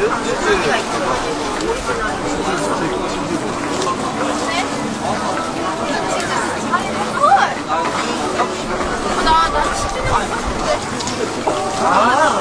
ああ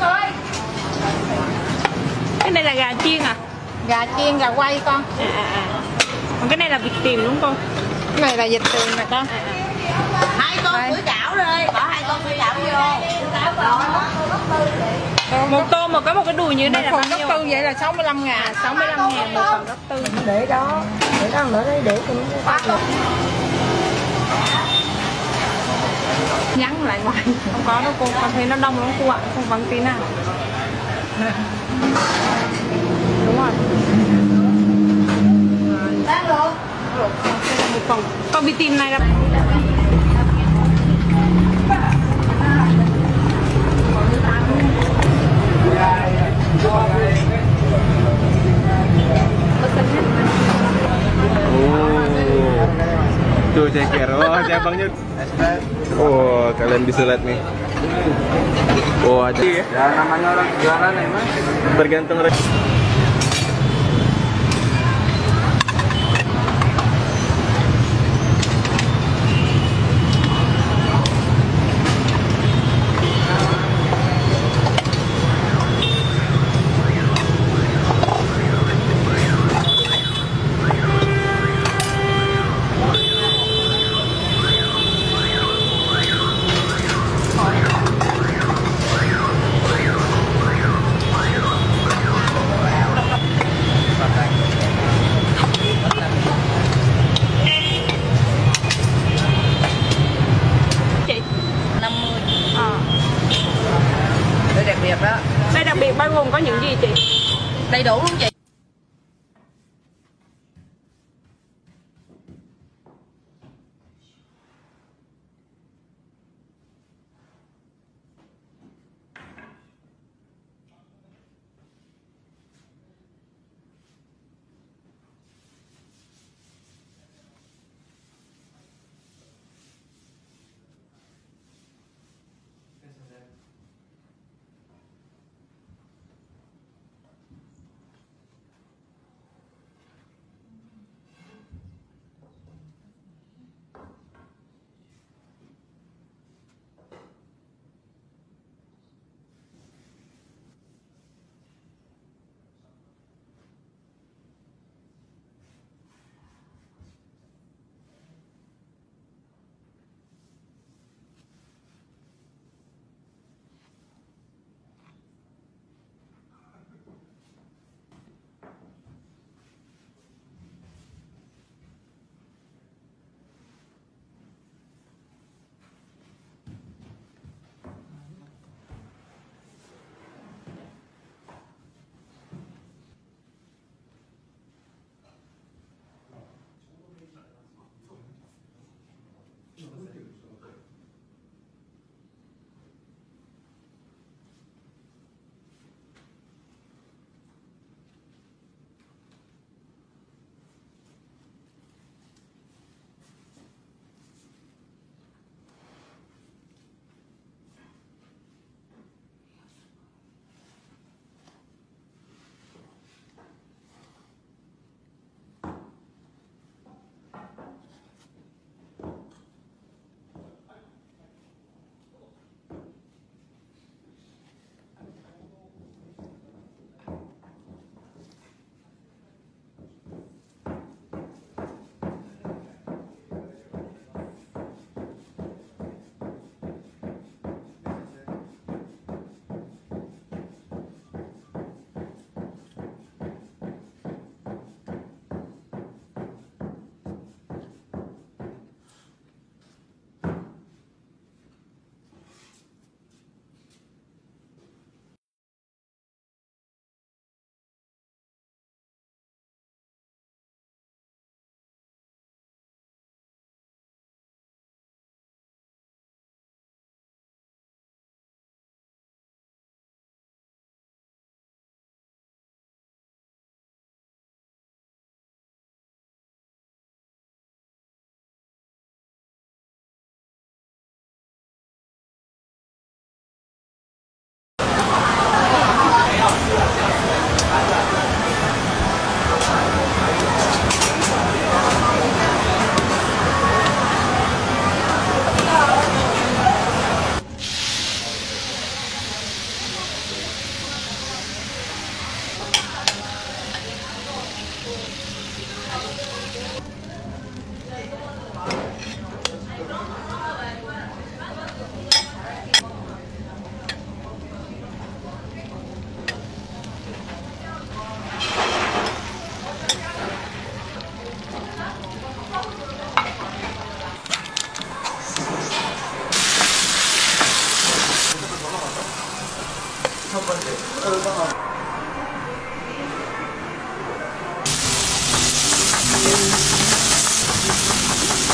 đây người? cái này là gà chiên à Gà chiên, gà quay con. à à à còn cái này là vịt tiềm đúng không Cái này là vịt tường nè con. hai con Đây. sủi cảo đi bỏ hai con sủi cảo vô một tô mà có một cái đùi như thế này Một là phần bao gốc nhiêu tư vậy là 65 ngàn. 65 ngàn một phần gốc tư để đó để đó nữa đấy để cho nó nhắn lại ngoài. Không có đâu cô con thấy nó đông lắm cô ạ không vắng tí nào. Đúng rồi. Bán luôn một phần con vịt tim này là Tuh ceker, oh si abangnya Oh kalian bisa lihat nih. Oh ada. Ya Ya namanya orang jualan emang Bergantung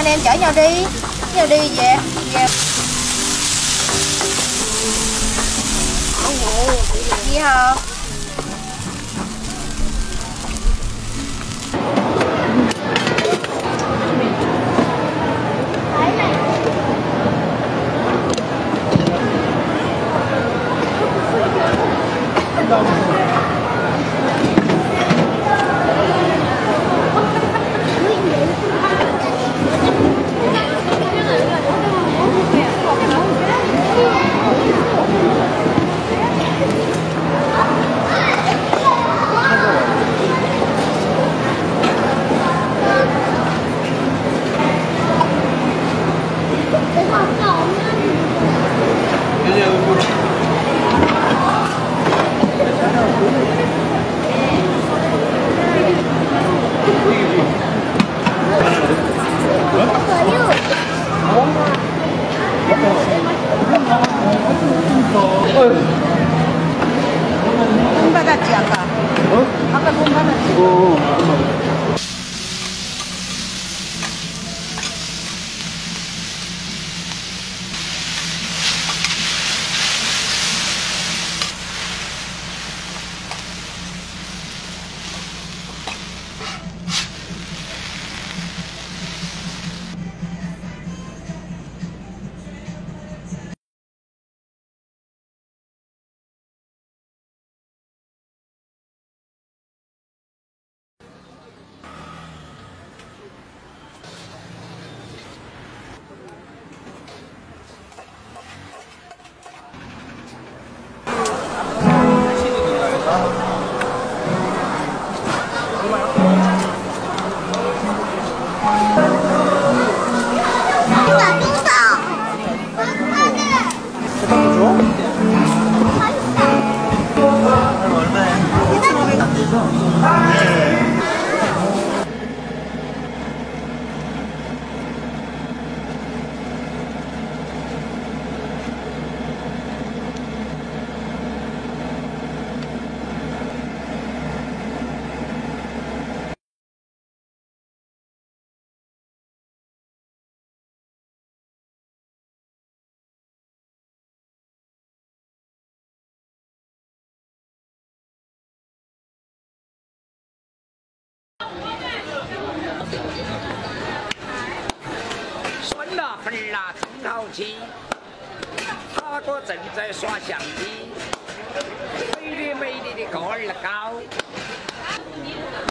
anh em chở nhau đi. Nhau đi về về. Gì hả 分啦真好听，他哥正在刷相机，美丽美丽的个儿高，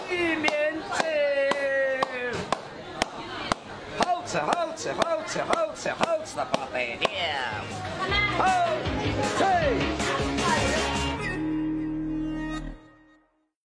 里面子，好吃好吃好吃好吃好吃的不得了，好吃。